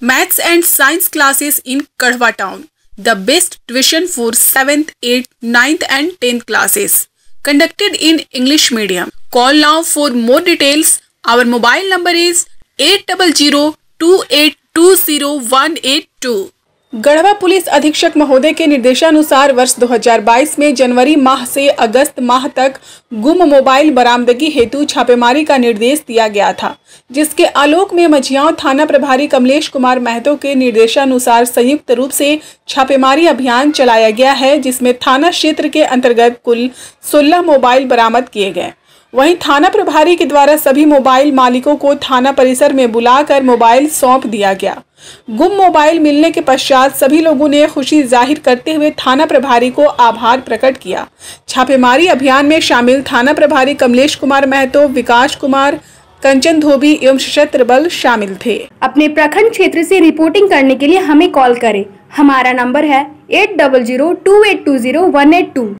maths and science classes in Kadhwa town. The best tuition for 7th, 8th, 9th and 10th classes. Conducted in English medium. Call now for more details. Our mobile number is 800 2820 Garhwa police अधीक्षक महोदय के निर्देशानुसार वर्ष 2022 में जनवरी माह से अगस्त माह तक गुम मोबाइल बरामदगी हेतु छापेमारी का निर्देश दिया गया था, जिसके आलोक में मझियाओं थाना प्रभारी कमलेश कुमार महतो के निर्देशानुसार संयुक्त रूप से छापेमारी अभियान चलाया गया है, जिसमें थाना क्षेत्र के अंतर्गत कुल 16 मोबाइल बरामद किए गए। वहीं थाना प्रभारी के द्वारा सभी मोबाइल मालिकों को थाना परिसर में बुलाकर मोबाइल सौंप दिया गया। गुम मोबाइल मिलने के पश्चात सभी लोगों ने खुशी ज़ाहिर करते हुए थाना प्रभारी को आभार प्रकट किया। छापेमारी अभियान में शामिल थाना प्रभारी कमलेश कुमार महतो, विकास कुमार, कंचन धोबी एवं सशस्त्र बल शामिल थे। अपने प्रखंड क्षेत्र से रिपोर्टिंग करने के लिए हमें कॉल करें। हमारा नंबर है eight double zero two eight two zero one eight two.